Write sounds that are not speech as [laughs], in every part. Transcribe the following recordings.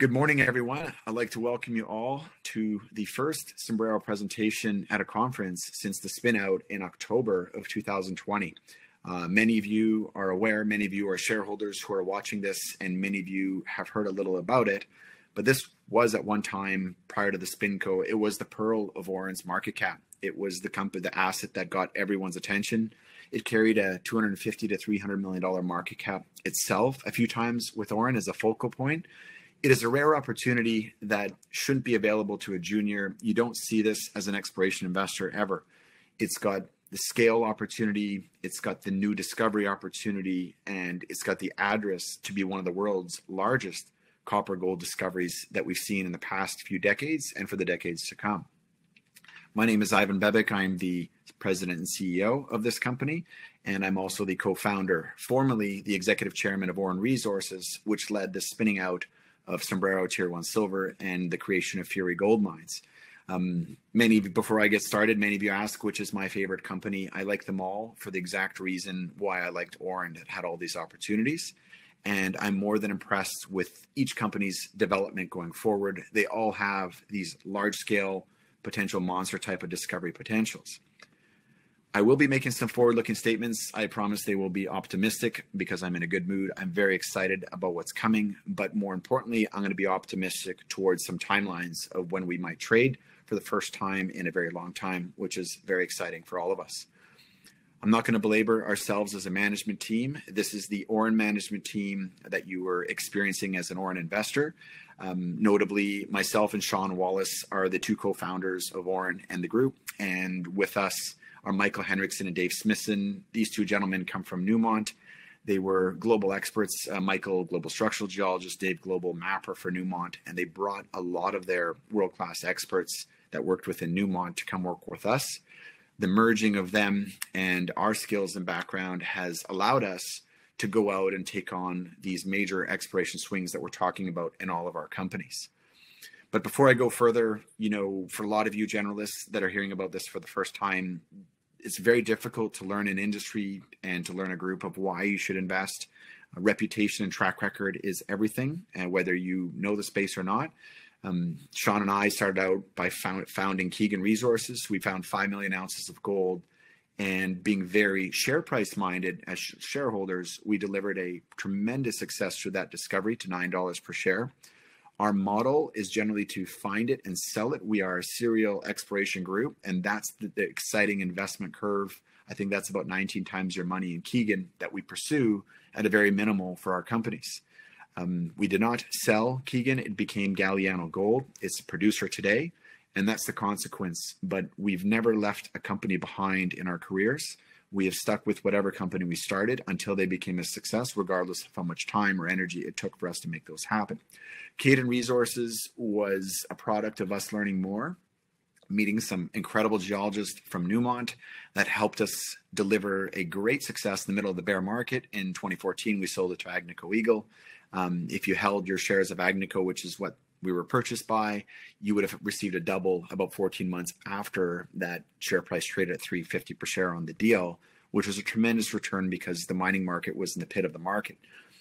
Good morning, everyone. I'd like to welcome you all to the first Sombrero presentation at a conference since the spin out in October of 2020. Uh, many of you are aware, many of you are shareholders who are watching this, and many of you have heard a little about it. But this was at one time prior to the SpinCo, it was the pearl of Auryn's market cap. It was the company, the asset that got everyone's attention. It carried a 250 to 300 million dollar market cap itself. A few times with Auryn as a focal point it is a rare opportunity that shouldn't be available to a junior. You don't see this as an exploration investor ever. It's got the scale opportunity, it's got the new discovery opportunity, and it's got the address to be one of the world's largest copper gold discoveries that we've seen in the past few decades and for the decades to come. My name is Ivan Bebek. I'm the president and CEO of this company, and I'm also the co founder, formerly the executive chairman of Auryn Resources, which led the spinning out of Sombrero Tier 1 Silver and the creation of Fury Gold Mines. Um, many before I get started, many of you ask which is my favorite company. I like them all for the exact reason why I liked Auryn. It had all these opportunities, and I'm more than impressed with each company's development going forward. They all have these large scale potential monster type of discovery potentials. I will be making some forward looking statements. I promise they will be optimistic because I'm in a good mood. I'm very excited about what's coming. But more importantly, I'm going to be optimistic towards some timelines of when we might trade for the first time in a very long time, which is very exciting for all of us. I'm not going to belabor ourselves as a management team. This is the Auryn management team that you were experiencing as an Auryn investor. Um, notably, myself and Shawn Wallace are the two co founders of Auryn and the group. And with us, are Michael Henriksen and Dave Smithson. These two gentlemen come from Newmont. They were global experts. Uh, Michael, global structural geologist, Dave, global mapper for Newmont, and they brought a lot of their world class experts that worked within Newmont to come work with us. The merging of them and our skills and background has allowed us to go out and take on these major exploration swings that we're talking about in all of our companies. But before I go further, you know, for a lot of you generalists that are hearing about this for the first time, it's very difficult to learn an industry and to learn a group of why you should invest. A reputation and track record is everything, and whether you know the space or not. Um, Shawn and I started out by found, founding Keegan Resources. We found 5 million ounces of gold. And being very share price minded as shareholders, we delivered a tremendous success through that discovery to $9 per share. Our model is generally to find it and sell it. We are a serial exploration group, and that's the, the exciting investment curve. I think that's about 19 times your money in Keegan that we pursue at a very minimal for our companies. Um, we did not sell Keegan, it became Galiano Gold. It's a producer today, and that's the consequence. But we've never left a company behind in our careers we have stuck with whatever company we started until they became a success, regardless of how much time or energy it took for us to make those happen. Cayden Resources was a product of us learning more, meeting some incredible geologists from Newmont that helped us deliver a great success in the middle of the bear market. In 2014, we sold it to Agnico Eagle. Um, if you held your shares of Agnico, which is what we were purchased by, you would have received a double about 14 months after that share price traded at 350 per share on the deal, which was a tremendous return because the mining market was in the pit of the market.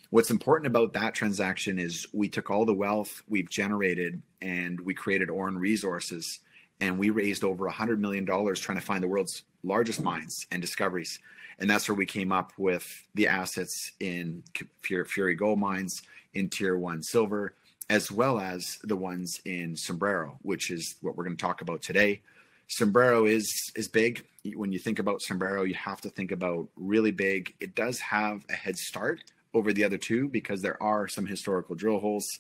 What's important about that transaction is we took all the wealth we've generated and we created Auryn Resources and we raised over $100 million trying to find the world's largest mines and discoveries. And that's where we came up with the assets in Fury Gold Mines, in Tier 1 Silver, as well as the ones in Sombrero, which is what we're going to talk about today. Sombrero is is big. When you think about Sombrero, you have to think about really big. It does have a head start over the other two because there are some historical drill holes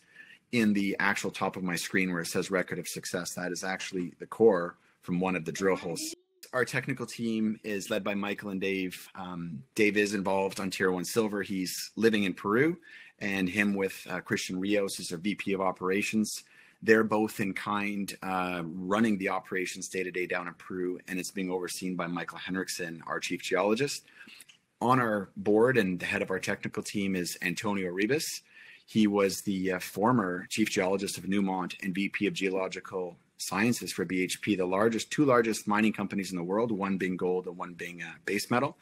in the actual top of my screen where it says record of success. That is actually the core from one of the drill holes. Our technical team is led by Michael and Dave. Um, Dave is involved on Tier 1 Silver. He's living in Peru and him with uh, Christian Rios as a VP of operations. They're both in kind uh, running the operations day to day down in Peru, and it's being overseen by Michael Henriksen, our chief geologist. On our board and the head of our technical team is Antonio Arribas. He was the uh, former chief geologist of Newmont and VP of geological sciences for BHP, the largest, two largest mining companies in the world, one being gold and one being uh, base metal.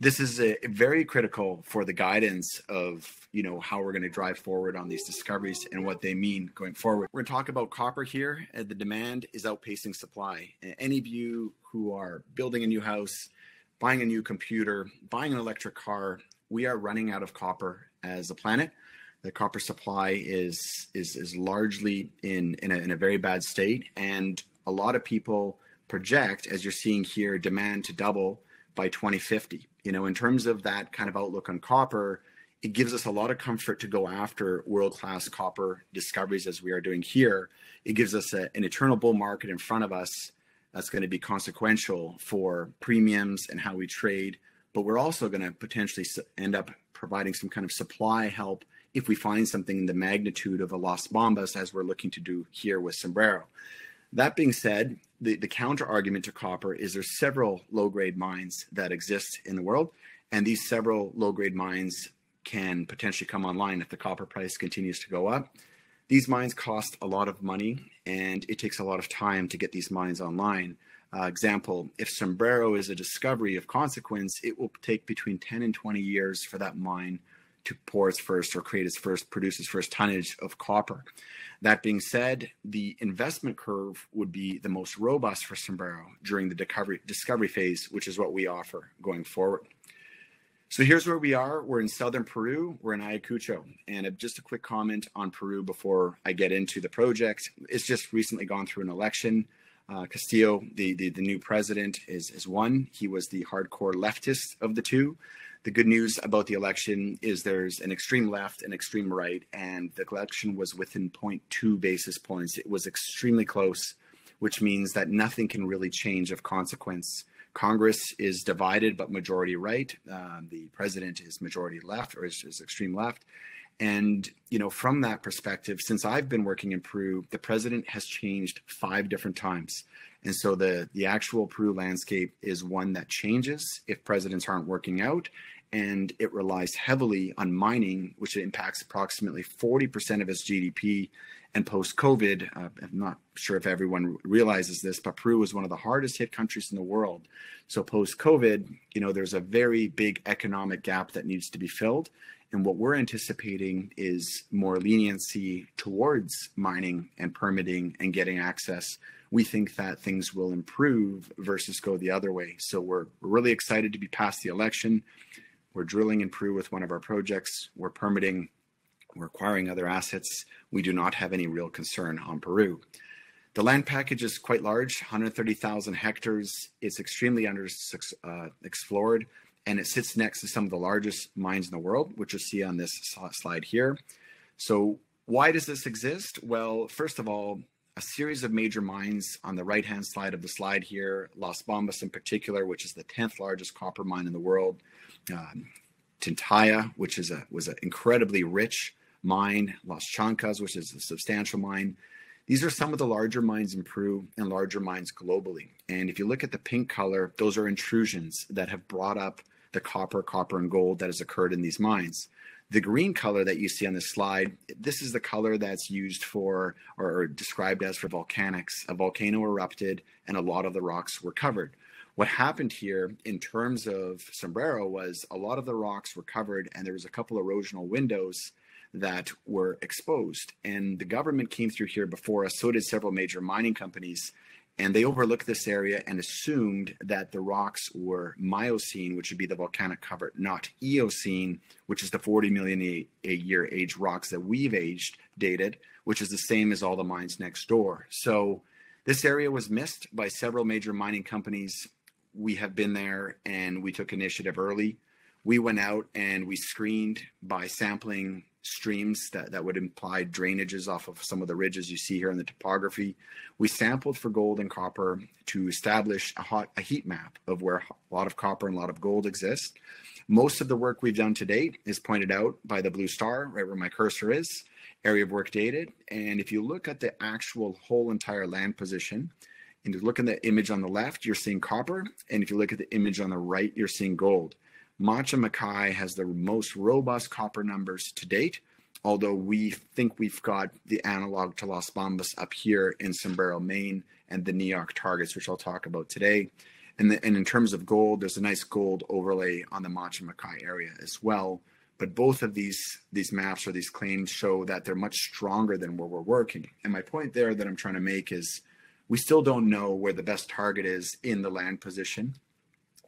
This is a, very critical for the guidance of you know how we're going to drive forward on these discoveries and what they mean going forward. We're going to talk about copper here. The demand is outpacing supply. Any of you who are building a new house, buying a new computer, buying an electric car, we are running out of copper as a planet. The copper supply is is is largely in in a, in a very bad state, and a lot of people project, as you're seeing here, demand to double by 2050. You know, in terms of that kind of outlook on copper, it gives us a lot of comfort to go after world-class copper discoveries as we are doing here. It gives us a, an eternal bull market in front of us that's going to be consequential for premiums and how we trade. But we're also going to potentially end up providing some kind of supply help if we find something in the magnitude of a Las Bambas, as we're looking to do here with Sombrero. That being said, the, the counter argument to copper is there's several low grade mines that exist in the world, and these several low grade mines can potentially come online if the copper price continues to go up. These mines cost a lot of money, and it takes a lot of time to get these mines online. Uh, example, if Sombrero is a discovery of consequence, it will take between 10 and 20 years for that mine to pour its first or create its first, produce its first tonnage of copper. That being said, the investment curve would be the most robust for Sombrero during the discovery, discovery phase, which is what we offer going forward. So here's where we are. We're in southern Peru. We're in Ayacucho. And just a quick comment on Peru before I get into the project. It's just recently gone through an election. Uh, Castillo, the, the, the new president, is, is one. He was the hardcore leftist of the two the good news about the election is there's an extreme left and extreme right, and the election was within 0.2 basis points. It was extremely close, which means that nothing can really change of consequence. Congress is divided but majority right. Uh, the president is majority left or is, is extreme left. And, you know, from that perspective, since I've been working in Peru, the president has changed five different times. And so the, the actual Peru landscape is one that changes if presidents aren't working out and it relies heavily on mining, which impacts approximately 40% of its GDP. And post COVID, uh, I'm not sure if everyone realizes this, but Peru is one of the hardest hit countries in the world. So post COVID, you know, there's a very big economic gap that needs to be filled. And what we're anticipating is more leniency towards mining and permitting and getting access. We think that things will improve versus go the other way. So we're really excited to be past the election. We're drilling in Peru with one of our projects. We're permitting. We're acquiring other assets. We do not have any real concern on Peru. The land package is quite large, 130,000 hectares. It's extremely under uh, explored, and it sits next to some of the largest mines in the world, which you'll see on this slide here. So why does this exist? Well, first of all, a series of major mines on the right-hand side of the slide here, Las Bambas in particular, which is the 10th largest copper mine in the world, um, Tintaya, which is a was an incredibly rich mine, Las Chancas, which is a substantial mine. These are some of the larger mines in Peru and larger mines globally. And if you look at the pink color, those are intrusions that have brought up the copper, copper, and gold that has occurred in these mines. The green color that you see on this slide, this is the color that's used for or described as for volcanics. A volcano erupted and a lot of the rocks were covered. What happened here in terms of Sombrero was a lot of the rocks were covered and there was a couple erosional windows that were exposed. And the government came through here before us, so did several major mining companies. And they overlooked this area and assumed that the rocks were Miocene, which would be the volcanic cover, not Eocene, which is the 40 million a, a year age rocks that we've aged dated, which is the same as all the mines next door. So this area was missed by several major mining companies we have been there and we took initiative early. We went out and we screened by sampling streams that, that would imply drainages off of some of the ridges you see here in the topography. We sampled for gold and copper to establish a, hot, a heat map of where a lot of copper and a lot of gold exist. Most of the work we've done to date is pointed out by the blue star right where my cursor is, area of work dated. And if you look at the actual whole entire land position, and you look at the image on the left, you're seeing copper. And if you look at the image on the right, you're seeing gold. Mancha Mackay has the most robust copper numbers to date, although we think we've got the analog to Las Bambas up here in Sombrero, Main, and the NEOC targets, which I'll talk about today. And, the, and in terms of gold, there's a nice gold overlay on the Machi area as well. But both of these these maps or these claims show that they're much stronger than where we're working. And my point there that I'm trying to make is we still don't know where the best target is in the land position.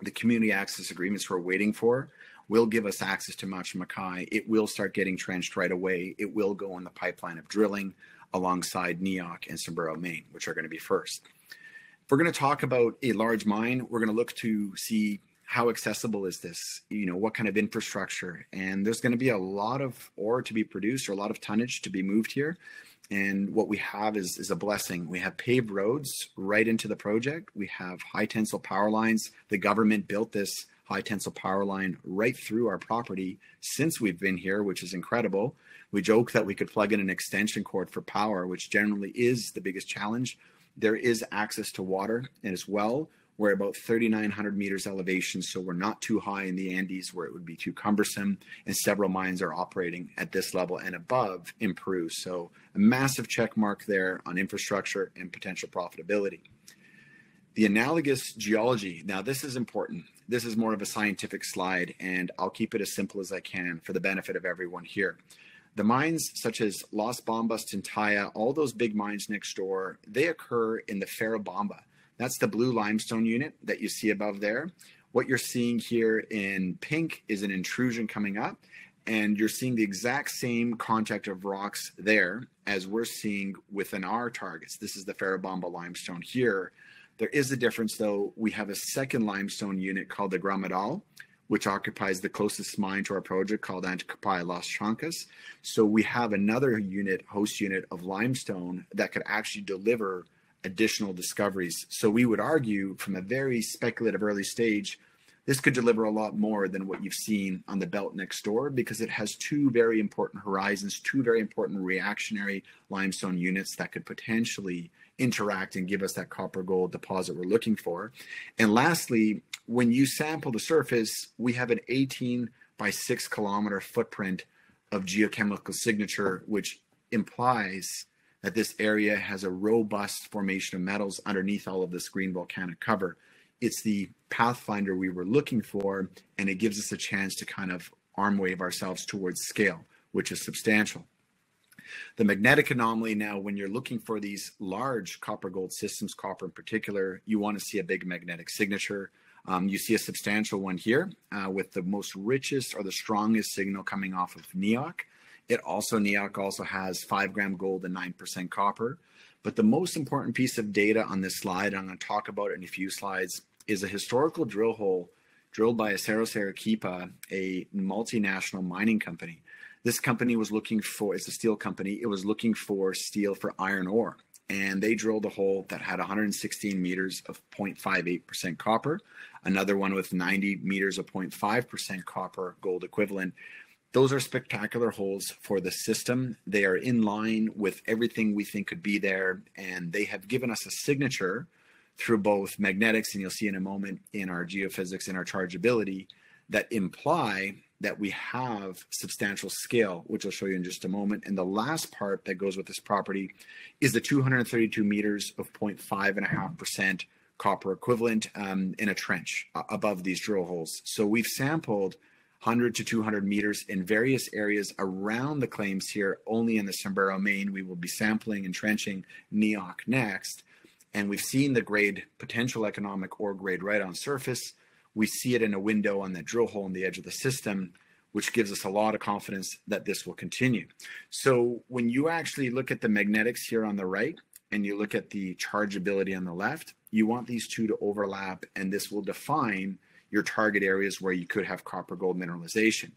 The community access agreements we're waiting for will give us access to Machi Makai. It will start getting trenched right away. It will go in the pipeline of drilling alongside Neok and Sombrero Main, which are going to be first. If we're going to talk about a large mine, we're going to look to see how accessible is this? You know, what kind of infrastructure? And there's going to be a lot of ore to be produced or a lot of tonnage to be moved here. And what we have is, is a blessing. We have paved roads right into the project. We have high tensile power lines. The government built this high tensile power line right through our property since we've been here, which is incredible. We joke that we could plug in an extension cord for power, which generally is the biggest challenge. There is access to water and as well. We're about 3,900 meters elevation, so we're not too high in the Andes where it would be too cumbersome. And several mines are operating at this level and above in Peru. So a massive check mark there on infrastructure and potential profitability. The analogous geology. Now, this is important. This is more of a scientific slide, and I'll keep it as simple as I can for the benefit of everyone here. The mines such as Las Bambas, Tintaya, all those big mines next door, they occur in the Ferrobamba. That's the blue limestone unit that you see above there. What you're seeing here in pink is an intrusion coming up, and you're seeing the exact same contact of rocks there as we're seeing within our targets. This is the Ferrobamba limestone here. There is a difference though. We have a second limestone unit called the Gramadal, which occupies the closest mine to our project called Anticapaya Las Chancas. So we have another unit, host unit of limestone that could actually deliver additional discoveries. So we would argue from a very speculative early stage, this could deliver a lot more than what you've seen on the belt next door because it has two very important horizons, two very important reactionary limestone units that could potentially interact and give us that copper gold deposit we're looking for. And lastly, when you sample the surface, we have an 18 by 6 kilometer footprint of geochemical signature, which implies that this area has a robust formation of metals underneath all of this green volcanic cover. It's the pathfinder we were looking for, and it gives us a chance to kind of arm wave ourselves towards scale, which is substantial. The magnetic anomaly now, when you're looking for these large copper gold systems, copper in particular, you want to see a big magnetic signature. Um, you see a substantial one here uh, with the most richest or the strongest signal coming off of Neok. It also, Neok also has five gram gold and 9% copper. But the most important piece of data on this slide, I'm going to talk about in a few slides, is a historical drill hole drilled by Aceros Arequipa, a multinational mining company. This company was looking for, it's a steel company, it was looking for steel for iron ore. And they drilled a hole that had 116 meters of 0.58% copper, another one with 90 meters of 0.5% copper gold equivalent. Those are spectacular holes for the system. They are in line with everything we think could be there, and they have given us a signature through both magnetics, and you'll see in a moment in our geophysics and our chargeability that imply that we have substantial scale, which I'll show you in just a moment. And the last part that goes with this property is the 232 meters of 0.5.5% copper equivalent um, in a trench uh, above these drill holes. So we've sampled 100 to 200 meters in various areas around the claims here, only in the Sombrero Main. We will be sampling and trenching Neok next. And we've seen the grade, potential economic ore grade right on surface we see it in a window on that drill hole in the edge of the system, which gives us a lot of confidence that this will continue. So when you actually look at the magnetics here on the right and you look at the chargeability on the left, you want these two to overlap and this will define your target areas where you could have copper gold mineralization.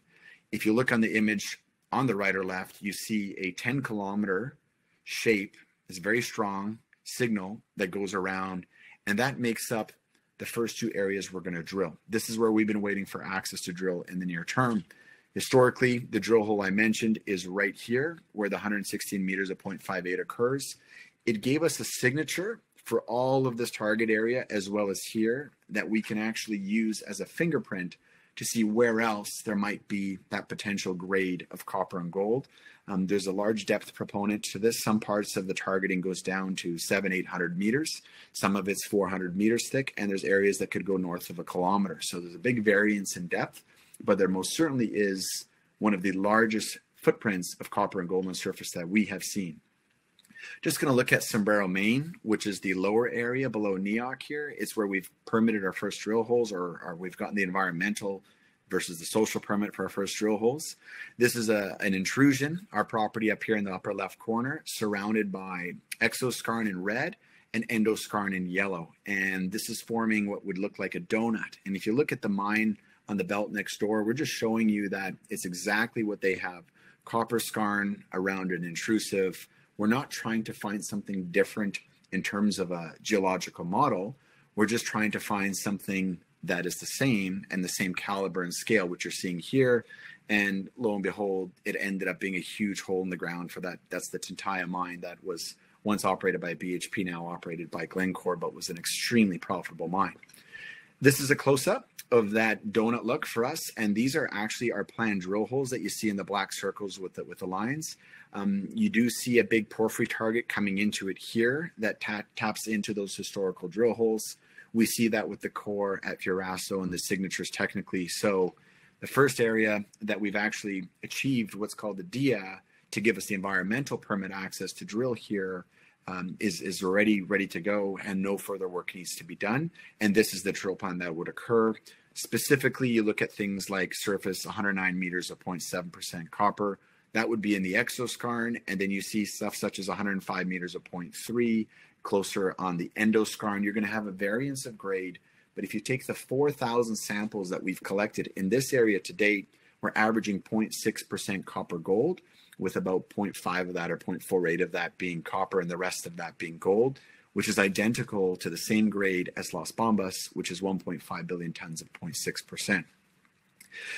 If you look on the image on the right or left, you see a 10 kilometer shape, it's very strong signal that goes around, and that makes up the first two areas we're going to drill. This is where we've been waiting for access to drill in the near term. Historically, the drill hole I mentioned is right here where the 116 meters of 0.58 occurs. It gave us a signature for all of this target area as well as here that we can actually use as a fingerprint to see where else there might be that potential grade of copper and gold. Um, there's a large depth proponent to this. Some parts of the targeting goes down to seven, 800 meters. Some of it's 400 meters thick, and there's areas that could go north of a kilometer. So there's a big variance in depth, but there most certainly is one of the largest footprints of copper and gold on surface that we have seen. Just going to look at Sombrero Main, which is the lower area below NEOC here. It's where we've permitted our first drill holes or, or we've gotten the environmental versus the social permit for our first drill holes. This is a, an intrusion, our property up here in the upper left corner, surrounded by exoskarn in red and endoskarn in yellow. And this is forming what would look like a donut. And if you look at the mine on the belt next door, we're just showing you that it's exactly what they have. Copper skarn around an intrusive. We're not trying to find something different in terms of a geological model. We're just trying to find something that is the same and the same caliber and scale, which you're seeing here. And lo and behold, it ended up being a huge hole in the ground for that. That's the Tintaya mine that was once operated by BHP, now operated by Glencore, but was an extremely profitable mine. This is a close up of that donut look for us. And these are actually our planned drill holes that you see in the black circles with the, with the lines. Um, you do see a big porphyry target coming into it here that ta taps into those historical drill holes. We see that with the core at Fieraso and the signatures technically. So the first area that we've actually achieved what's called the DIA to give us the environmental permit access to drill here um, is, is already ready to go and no further work needs to be done. And this is the drill plan that would occur. Specifically, you look at things like surface 109 meters of 0.7% copper. That would be in the exoskarn. And then you see stuff such as 105 meters of 0.3 closer on the endoskarn. You're going to have a variance of grade. But if you take the 4,000 samples that we've collected in this area to date, we're averaging 0.6% copper gold, with about 0.5 of that or 0.48 of that being copper and the rest of that being gold, which is identical to the same grade as Las Bambas, which is 1.5 billion tons of 0.6%.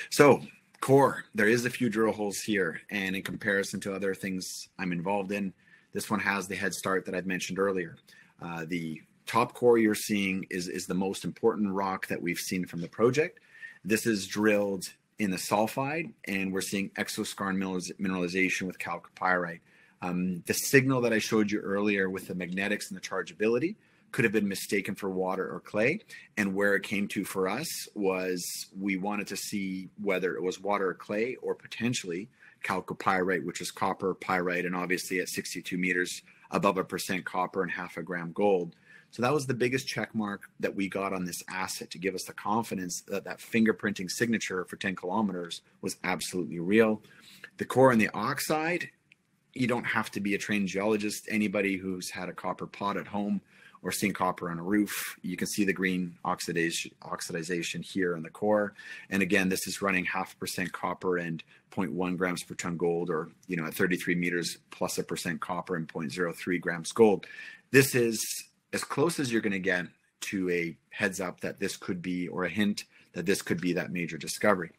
So, core, there is a few drill holes here, and in comparison to other things I'm involved in, this one has the head start that I've mentioned earlier. Uh, the top core you're seeing is, is the most important rock that we've seen from the project. This is drilled in the sulfide, and we're seeing exoskarn mineralization with chalcopyrite. Um, the signal that I showed you earlier with the magnetics and the chargeability could have been mistaken for water or clay. And where it came to for us was we wanted to see whether it was water or clay or potentially chalcopyrite, which is copper pyrite, and obviously at 62 meters above a percent copper and half a gram gold. So that was the biggest check mark that we got on this asset to give us the confidence that that fingerprinting signature for 10 kilometers was absolutely real. The core and the oxide, you don't have to be a trained geologist. Anybody who's had a copper pot at home or seen copper on a roof. You can see the green oxidation, oxidization here in the core. And again, this is running half percent copper and 0.1 grams per ton gold, or you know, at 33 meters plus a percent copper and 0.03 grams gold. This is as close as you're going to get to a heads up that this could be, or a hint that this could be that major discovery.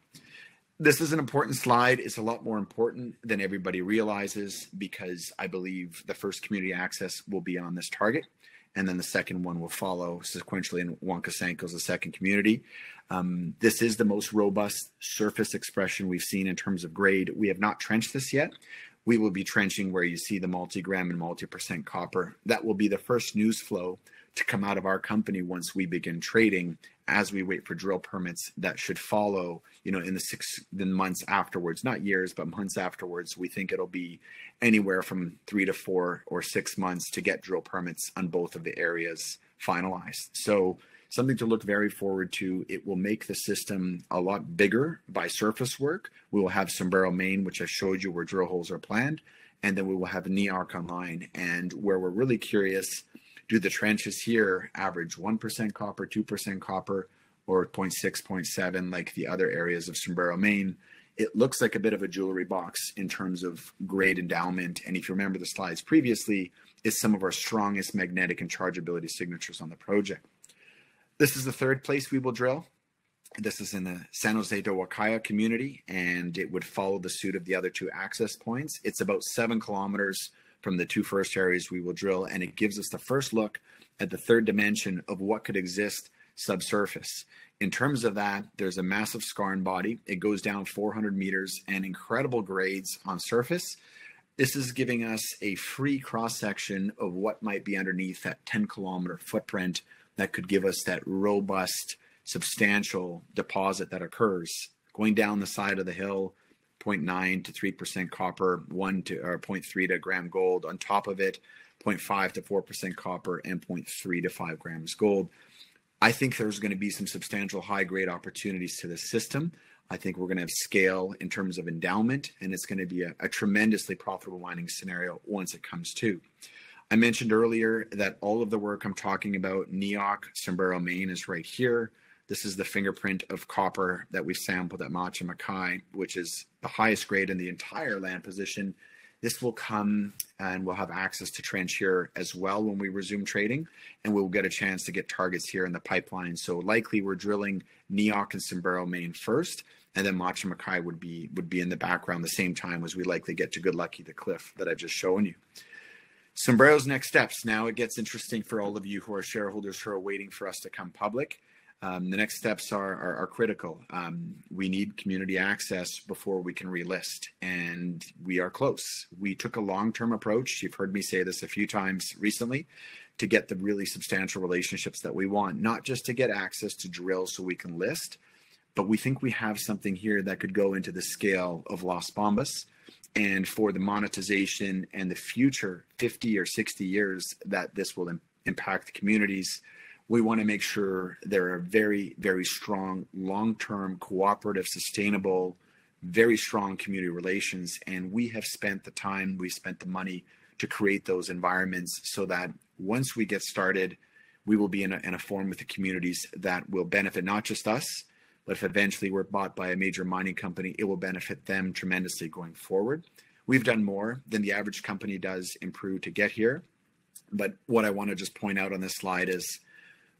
This is an important slide. It's a lot more important than everybody realizes because I believe the first community access will be on this target and then the second one will follow sequentially in Huancasancos the second community. Um, this is the most robust surface expression we've seen in terms of grade. We have not trenched this yet. We will be trenching where you see the multi-gram and multi-percent copper. That will be the first news flow to come out of our company once we begin trading as we wait for drill permits that should follow you know in the six the months afterwards not years but months afterwards we think it'll be anywhere from three to four or six months to get drill permits on both of the areas finalized. So something to look very forward to. It will make the system a lot bigger by surface work. We will have sombrero main which i showed you where drill holes are planned and then we will have neark online. And where we're really curious do the trenches here average 1% copper, 2% copper, or 0.6, 0.7 like the other areas of Sombrero, Main? It looks like a bit of a jewelry box in terms of grade endowment. And if you remember the slides previously, is some of our strongest magnetic and chargeability signatures on the project. This is the third place we will drill. This is in the San Jose de Huacaya community, and it would follow the suit of the other two access points. It's about seven kilometers from the two first areas we will drill, and it gives us the first look at the third dimension of what could exist subsurface. In terms of that, there's a massive skarn body. It goes down 400 meters and incredible grades on surface. This is giving us a free cross section of what might be underneath that 10 kilometer footprint that could give us that robust, substantial deposit that occurs going down the side of the hill 0.9 to 3% copper, 1 to or 0.3 to gram gold. On top of it, 0.5 to 4% copper and 0.3 to 5 grams gold. I think there's going to be some substantial high grade opportunities to the system. I think we're going to have scale in terms of endowment, and it's going to be a, a tremendously profitable mining scenario once it comes to. I mentioned earlier that all of the work I'm talking about, Neok, Sombrero, Main, is right here. This is the fingerprint of copper that we sampled at Machi which is the highest grade in the entire land position. This will come and we'll have access to trench here as well when we resume trading, and we'll get a chance to get targets here in the pipeline. So likely we're drilling Neok and Sombrero main first, and then Machi would be would be in the background the same time as we likely get to Good Lucky the Cliff that I've just shown you. Sombrero's next steps. Now it gets interesting for all of you who are shareholders who are waiting for us to come public. Um, the next steps are, are, are critical. Um, we need community access before we can relist, and we are close. We took a long term approach. You've heard me say this a few times recently to get the really substantial relationships that we want, not just to get access to drill so we can list, but we think we have something here that could go into the scale of Las Bombas. And for the monetization and the future 50 or 60 years that this will Im- impact communities, we want to make sure there are very, very strong, long term, cooperative, sustainable, very strong community relations. And we have spent the time, we spent the money to create those environments so that once we get started, we will be in a, in a form with the communities that will benefit not just us, but if eventually we're bought by a major mining company, it will benefit them tremendously going forward. We've done more than the average company does in to get here. But what I want to just point out on this slide is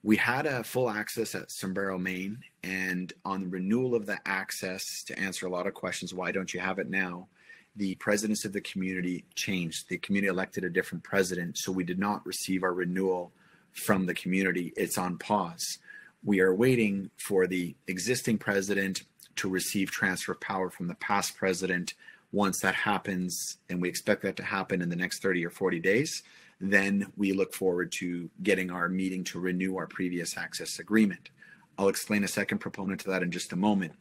we had a full access at Sombrero, Main, and on the renewal of the access to answer a lot of questions, why don't you have it now? The presidents of the community changed. The community elected a different president, so we did not receive our renewal from the community. It's on pause. We are waiting for the existing president to receive transfer of power from the past president. Once that happens, and we expect that to happen in the next 30 or 40 days, then we look forward to getting our meeting to renew our previous access agreement. I'll explain a second proponent to that in just a moment.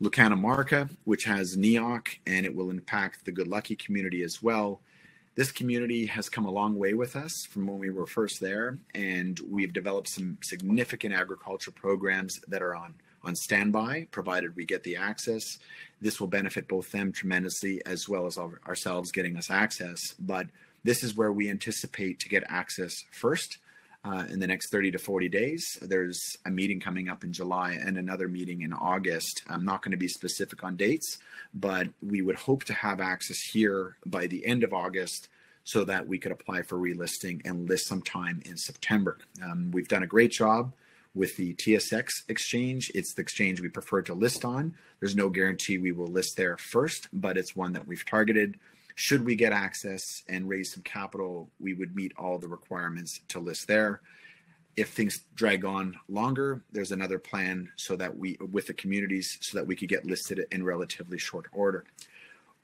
Lucana Marca, which has NEOC and it will impact the Good Lucky community as well. This community has come a long way with us from when we were first there, and we've developed some significant agriculture programs that are on on standby, provided we get the access. This will benefit both them tremendously as well as our, ourselves getting us access. But this is where we anticipate to get access first. Uh, in the next 30 to 40 days. There's a meeting coming up in July and another meeting in August. I'm not going to be specific on dates, but we would hope to have access here by the end of August so that we could apply for relisting and list sometime in September. Um, we've done a great job with the TSX exchange. It's the exchange we prefer to list on. There's no guarantee we will list there first, but it's one that we've targeted should we get access and raise some capital, we would meet all the requirements to list there. If things drag on longer, there's another plan so that we, with the communities, so that we could get listed in relatively short order.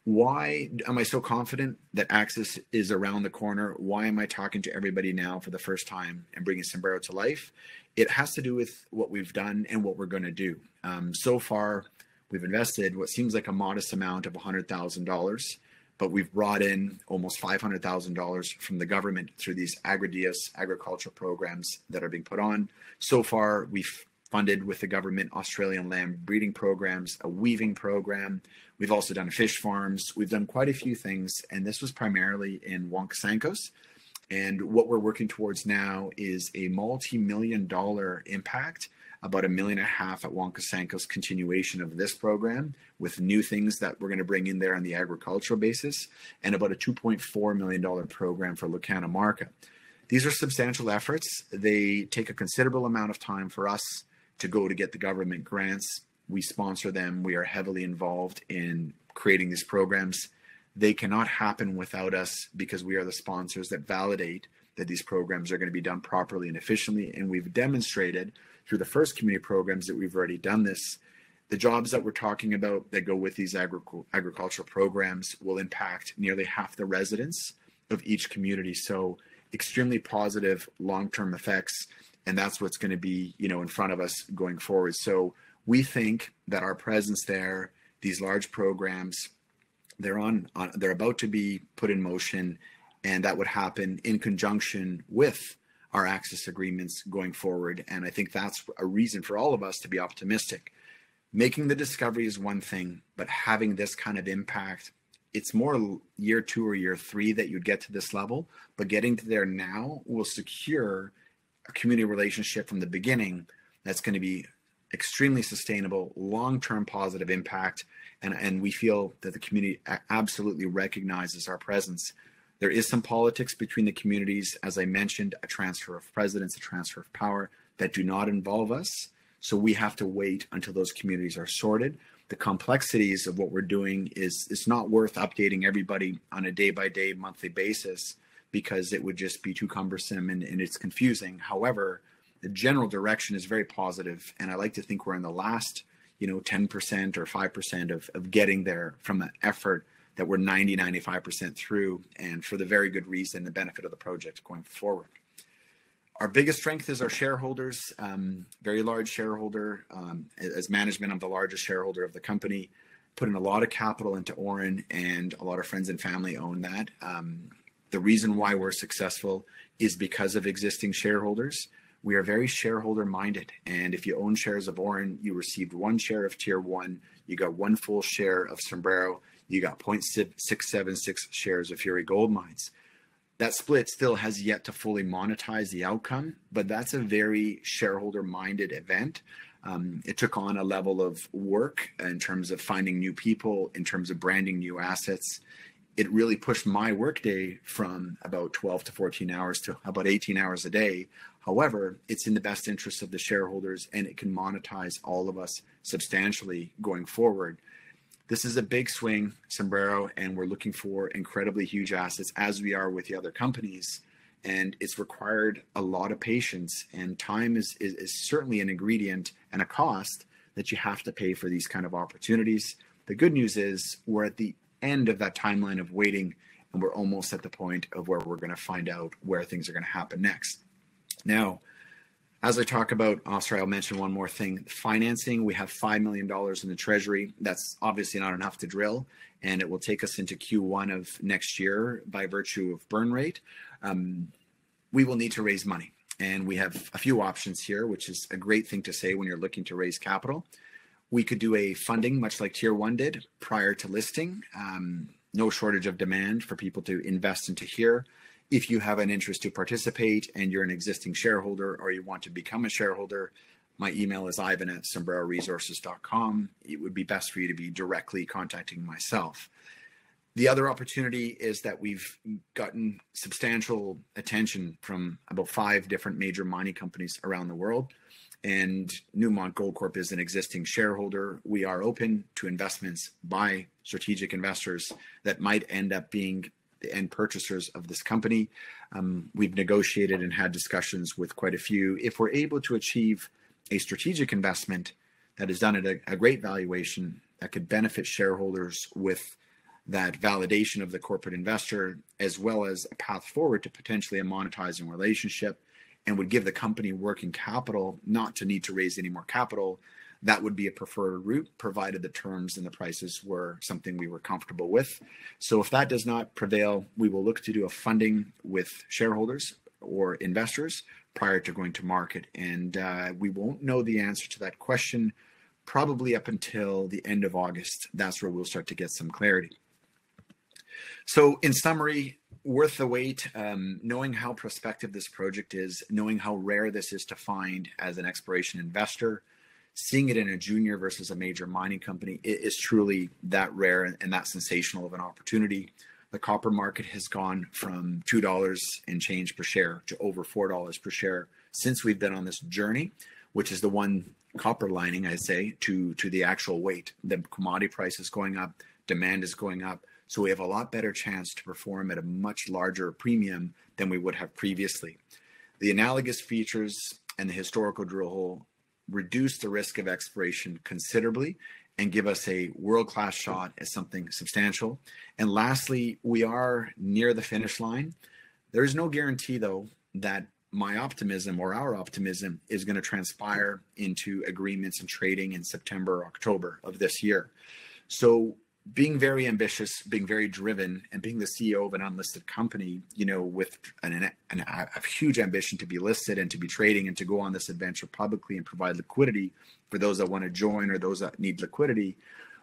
Why am I so confident that access is around the corner? Why am I talking to everybody now for the first time and bringing Sombrero to life? It has to do with what we've done and what we're going to do. Um, so far, we've invested what seems like a modest amount of $100,000 but we've brought in almost $500,000 from the government through these Agroideas agriculture programs that are being put on. So far, we've funded with the government Australian lamb breeding programs, a weaving program. We've also done fish farms. We've done quite a few things, and this was primarily in Huancasancos. And what we're working towards now is a multi million dollar impact about a million and a half at Huancasancos continuation of this program with new things that we're going to bring in there on the agricultural basis, and about a $2.4 million program for Lucana Marca. These are substantial efforts. They take a considerable amount of time for us to go to get the government grants. We sponsor them. We are heavily involved in creating these programs. They cannot happen without us because we are the sponsors that validate that these programs are going to be done properly and efficiently. And we've demonstrated through the first community programs that we've already done this. The jobs that we're talking about that go with these agric- agricultural programs will impact nearly half the residents of each community. So extremely positive long-term effects, and that's what's going to be, you know, in front of us going forward. So we think that our presence there, these large programs, they're on, on they're about to be put in motion, and that would happen in conjunction with our access agreements going forward. And I think that's a reason for all of us to be optimistic making the discovery is one thing, but having this kind of impact, it's more year two or year three that you'd get to this level. But getting to there now will secure a community relationship from the beginning that's going to be extremely sustainable, long-term positive impact, and and we feel that the community absolutely recognizes our presence. There is some politics between the communities, as I mentioned, a transfer of presidents, a transfer of power that do not involve us. So we have to wait until those communities are sorted. The complexities of what we're doing is it's not worth updating everybody on a day by day, monthly basis because it would just be too cumbersome and, and it's confusing. However, the general direction is very positive, and I like to think we're in the last, you know, 10% or 5% of, of getting there from an effort that we're 90, 95% through, and for the very good reason, the benefit of the project going forward. Our biggest strength is our shareholders, um, very large shareholder. Um, as management, I'm the largest shareholder of the company. Put in a lot of capital into Auryn, and a lot of friends and family own that. Um, the reason why we're successful is because of existing shareholders. We are very shareholder minded, and if you own shares of Auryn, you received one share of Tier One, you got one full share of Sombrero, you got 0.676 shares of Fury Gold Mines that split still has yet to fully monetize the outcome, but that's a very shareholder minded event. Um, it took on a level of work in terms of finding new people, in terms of branding new assets. It really pushed my workday from about 12 to 14 hours to about 18 hours a day. However, it's in the best interest of the shareholders and it can monetize all of us substantially going forward. This is a big swing, Sombrero, and we're looking for incredibly huge assets as we are with the other companies. And it's required a lot of patience, and time is, is, is certainly an ingredient and a cost that you have to pay for these kind of opportunities. The good news is we're at the end of that timeline of waiting, and we're almost at the point of where we're going to find out where things are going to happen next. Now, as I talk about, sorry, I'll mention one more thing. Financing, we have $5 million in the treasury. That's obviously not enough to drill, and it will take us into Q1 of next year by virtue of burn rate. Um, we will need to raise money, and we have a few options here, which is a great thing to say when you're looking to raise capital. We could do a funding, much like Tier 1 did prior to listing. Um, no shortage of demand for people to invest into here if you have an interest to participate and you're an existing shareholder or you want to become a shareholder, my email is ivan at sombreroresources.com. It would be best for you to be directly contacting myself. The other opportunity is that we've gotten substantial attention from about five different major mining companies around the world. And Newmont Goldcorp is an existing shareholder. We are open to investments by strategic investors that might end up being the end purchasers of this company. Um, we've negotiated and had discussions with quite a few. If we're able to achieve a strategic investment that is done at a, a great valuation that could benefit shareholders with that validation of the corporate investor, as well as a path forward to potentially a monetizing relationship, and would give the company working capital not to need to raise any more capital that would be a preferred route, provided the terms and the prices were something we were comfortable with. So if that does not prevail, we will look to do a funding with shareholders or investors prior to going to market. And uh, we won't know the answer to that question probably up until the end of August. That's where we'll start to get some clarity. So, in summary, worth the wait. Um, knowing how prospective this project is, knowing how rare this is to find as an exploration investor, seeing it in a junior versus a major mining company is truly that rare and that sensational of an opportunity. The copper market has gone from $2 and change per share to over $4 per share since we've been on this journey, which is the one copper lining, I say, to, to the actual weight. The commodity price is going up, demand is going up. So we have a lot better chance to perform at a much larger premium than we would have previously. The analogous features and the historical drill hole reduce the risk of expiration considerably and give us a world class shot at something substantial. And lastly, we are near the finish line. There is no guarantee, though, that my optimism or our optimism is going to transpire into agreements and trading in September or October of this year. So being very ambitious, being very driven, and being the CEO of an unlisted company, you know, with an, an, a huge ambition to be listed and to be trading and to go on this adventure publicly and provide liquidity for those that want to join or those that need liquidity,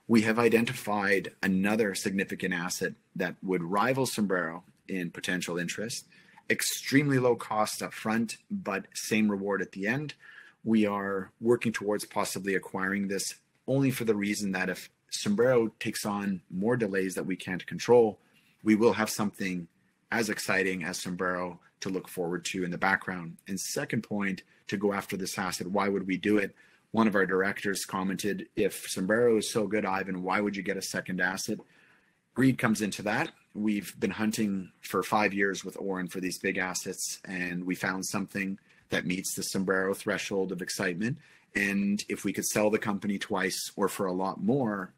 we have identified another significant asset that would rival Sombrero in potential interest. Extremely low cost up front, but same reward at the end. We are working towards possibly acquiring this only for the reason that if Sombrero takes on more delays that we can't control, we will have something as exciting as Sombrero to look forward to in the background. And second point, to go after this asset, why would we do it? One of our directors commented, if Sombrero is so good, Ivan, why would you get a second asset? Greed comes into that. We've been hunting for five years with Auryn for these big assets, and we found something that meets the Sombrero threshold of excitement. And if we could sell the company twice or for a lot more,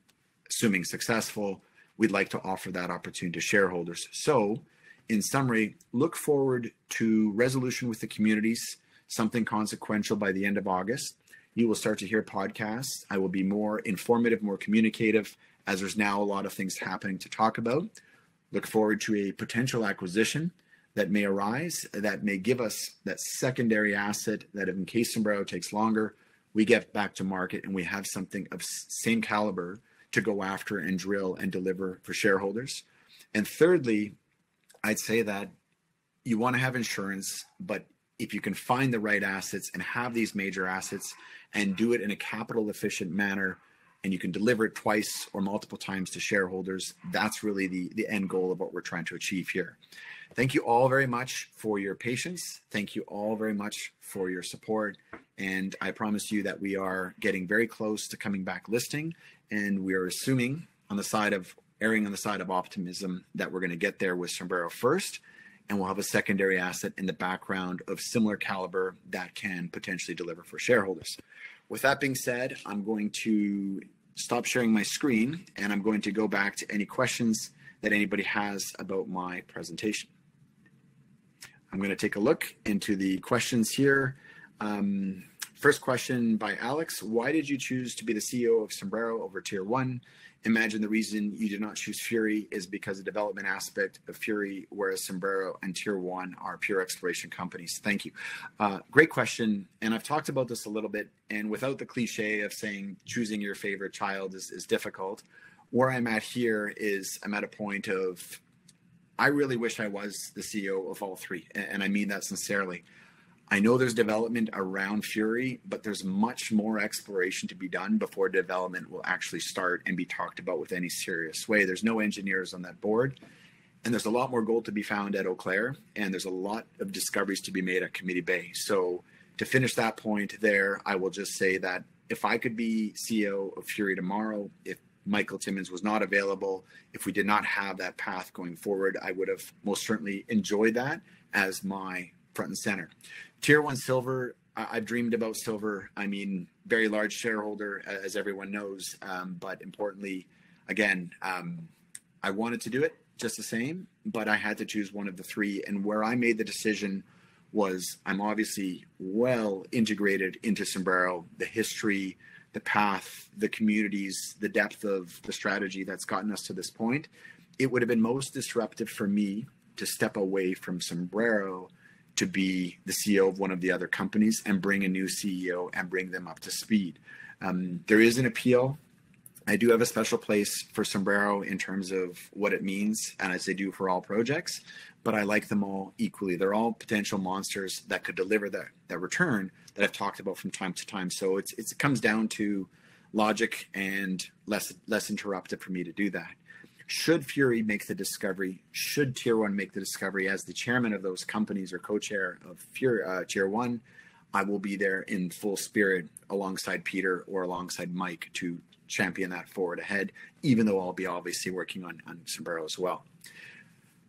assuming successful, we'd like to offer that opportunity to shareholders. So, in summary, look forward to resolution with the communities, something consequential by the end of August. You will start to hear podcasts. I will be more informative, more communicative, as there's now a lot of things happening to talk about. Look forward to a potential acquisition that may arise that may give us that secondary asset that in case Sombrero takes longer, we get back to market and we have something of same caliber to go after and drill and deliver for shareholders. And thirdly, I'd say that you want to have insurance, but if you can find the right assets and have these major assets and do it in a capital efficient manner and you can deliver it twice or multiple times to shareholders, that's really the, the end goal of what we're trying to achieve here. Thank you all very much for your patience. Thank you all very much for your support. And I promise you that we are getting very close to coming back listing. And we are assuming on the side of erring on the side of optimism that we're going to get there with Sombrero first. And we'll have a secondary asset in the background of similar caliber that can potentially deliver for shareholders. With that being said, I'm going to stop sharing my screen and I'm going to go back to any questions that anybody has about my presentation. I'm going to take a look into the questions here. Um, first question by Alex Why did you choose to be the CEO of Sombrero over Tier 1? Imagine the reason you did not choose Fury is because the development aspect of Fury, whereas Sombrero and Tier 1 are pure exploration companies. Thank you. Uh, great question. And I've talked about this a little bit. And without the cliche of saying choosing your favorite child is, is difficult, where I'm at here is I'm at a point of I really wish I was the CEO of all three, and I mean that sincerely. I know there's development around Fury, but there's much more exploration to be done before development will actually start and be talked about with any serious way. There's no engineers on that board, and there's a lot more gold to be found at Eau Claire, and there's a lot of discoveries to be made at Committee Bay. So, to finish that point there, I will just say that if I could be CEO of Fury tomorrow, if Michael Timmins was not available, if we did not have that path going forward, I would have most certainly enjoyed that as my front and center. Tier one silver, I've dreamed about silver. I mean, very large shareholder, as everyone knows. Um, but importantly, again, um, I wanted to do it just the same, but I had to choose one of the three. And where I made the decision was I'm obviously well integrated into Sombrero, the history, the path, the communities, the depth of the strategy that's gotten us to this point, it would have been most disruptive for me to step away from Sombrero to be the CEO of one of the other companies and bring a new CEO and bring them up to speed. Um, there is an appeal. I do have a special place for Sombrero in terms of what it means, and as they do for all projects, but I like them all equally. They're all potential monsters that could deliver that, that return that I've talked about from time to time. So it's, it's it comes down to logic and less less interruptive for me to do that. Should Fury make the discovery, should Tier One make the discovery as the chairman of those companies or co-chair of Fury, uh, Tier One, I will be there in full spirit alongside Peter or alongside Mike to champion that forward ahead. Even though I'll be obviously working on on Sombrero as well.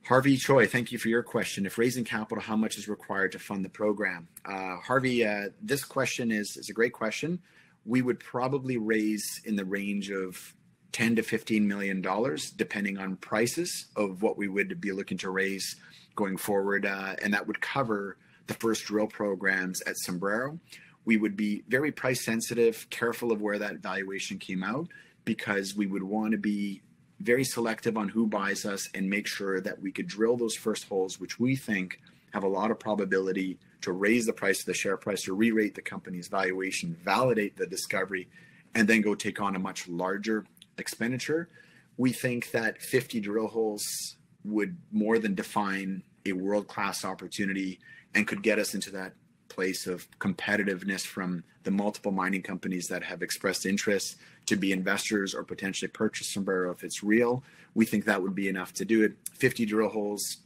Harvey Choi, thank you for your question. If raising capital, how much is required to fund the program? Uh, Harvey, uh, this question is, is a great question. We would probably raise in the range of 10 to 15 million dollars, depending on prices of what we would be looking to raise going forward, uh, and that would cover the first drill programs at Sombrero. We would be very price sensitive, careful of where that valuation came out, because we would want to be very selective on who buys us and make sure that we could drill those first holes, which we think have a lot of probability to raise the price of the share price or re-rate the company's valuation, validate the discovery, and then go take on a much larger expenditure. We think that 50 drill holes would more than define a world-class opportunity and could get us into that place of competitiveness from the multiple mining companies that have expressed interest to be investors or potentially purchase Sombrero if it's real. We think that would be enough to do it. 50 drill holes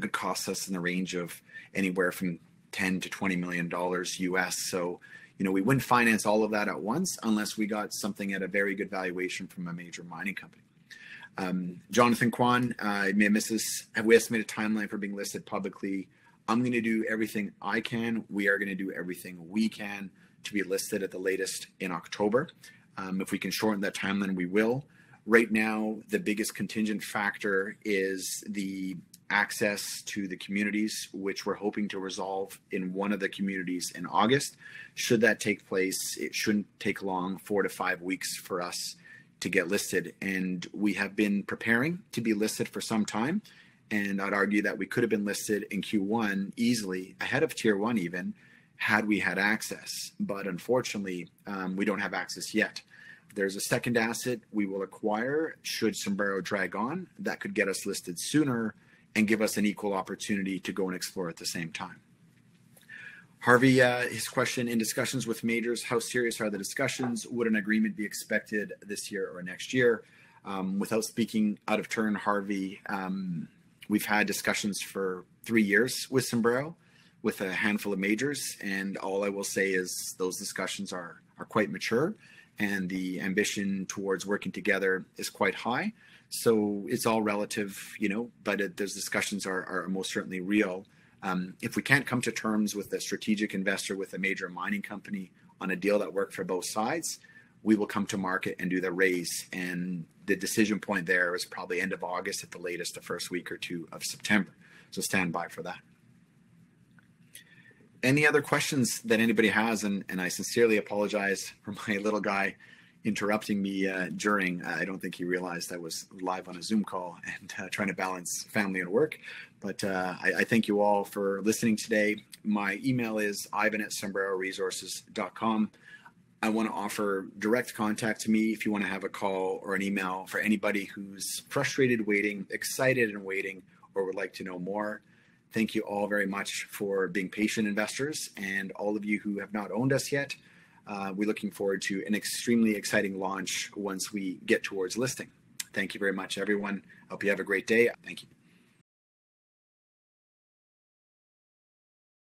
could cost us in the range of anywhere from 10 to 20 million dollars US. So, you know, we wouldn't finance all of that at once unless we got something at a very good valuation from a major mining company. Um, Jonathan Kwan, uh, I may miss this. Have we estimated timeline for being listed publicly? I'm going to do everything I can. We are going to do everything we can to be listed at the latest in October. Um, if we can shorten that timeline, we will. Right now, the biggest contingent factor is the access to the communities, which we're hoping to resolve in one of the communities in August. Should that take place, it shouldn't take long, four to five weeks for us to get listed. And we have been preparing to be listed for some time. And I'd argue that we could have been listed in Q1 easily, ahead of tier one, even had we had access. But unfortunately, um, we don't have access yet. There's a second asset we will acquire should Sombrero drag on that could get us listed sooner and give us an equal opportunity to go and explore at the same time. Harvey, uh, his question in discussions with majors, how serious are the discussions? Would an agreement be expected this year or next year? Um, without speaking out of turn, Harvey, um, we've had discussions for three years with Sombrero with a handful of majors. And all I will say is those discussions are, are quite mature and the ambition towards working together is quite high. So it's all relative, you know, but it, those discussions are, are most certainly real. Um, if we can't come to terms with a strategic investor with a major mining company on a deal that worked for both sides, we will come to market and do the raise. And the decision point there is probably end of August at the latest, the first week or two of September. So stand by for that. Any other questions that anybody has? And, and I sincerely apologize [laughs] for my little guy interrupting me uh, during. Uh, I don't think he realized I was live on a Zoom call [laughs] and uh, trying to balance family and work. But uh, I, I, thank you all for listening today. My email is ivan at sombreroresources.com. I want to offer direct contact to me if you want to have a call or an email for anybody who's frustrated waiting, excited and waiting, or would like to know more. Thank you all very much for being patient investors and all of you who have not owned us yet. Uh, we're looking forward to an extremely exciting launch once we get towards listing. Thank you very much, everyone. Hope you have a great day. Thank you.